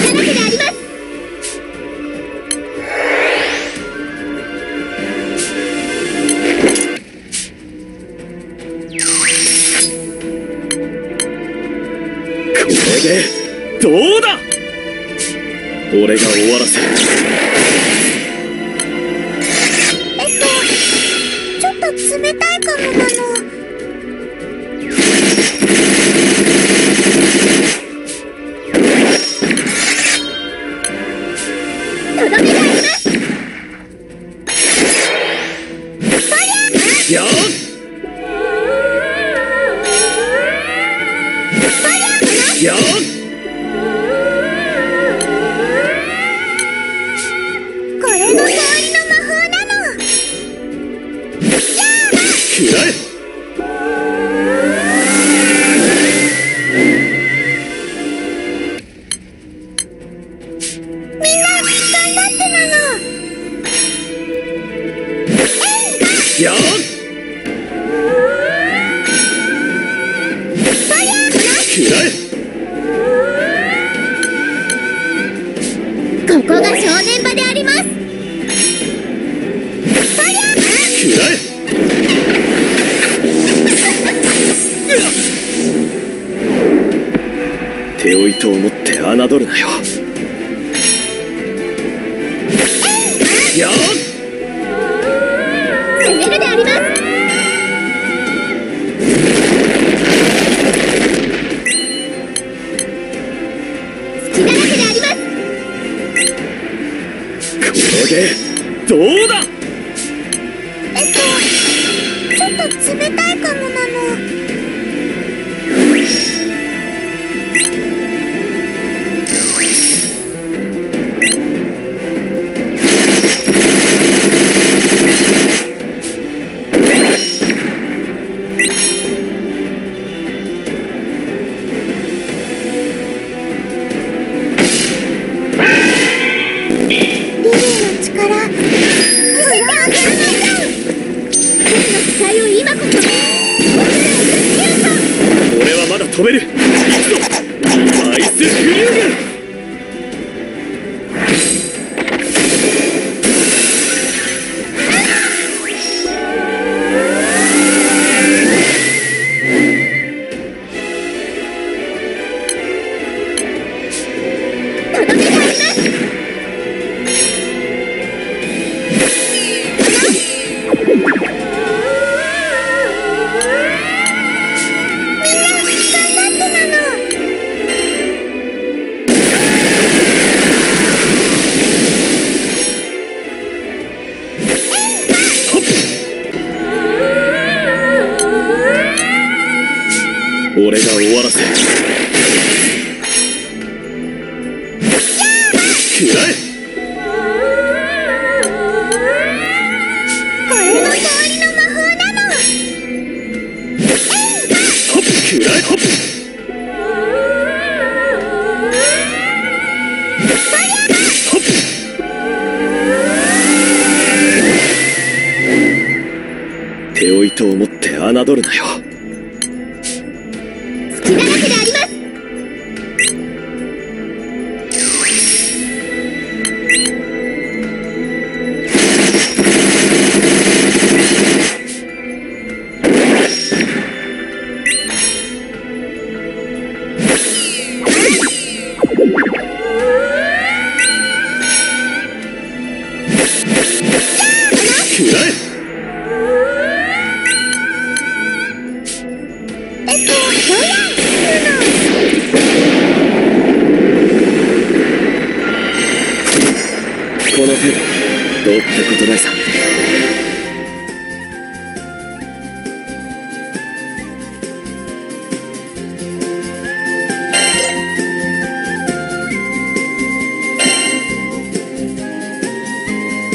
隙だらけでありますこれでどうだ?俺が終わらせる。えっとちょっと冷たいかもなの。よっよこれの通りの魔法なの食らえよっここが正念場であります。食らえ手負いと思って侮るなよ。よっけ。どうだ？えっとちょっと冷たいかもなの。俺はまだ飛べる。行くぞ俺が終わらせる。食らえ手負いと思って侮るなよ ¡Gracias! どうってことないさ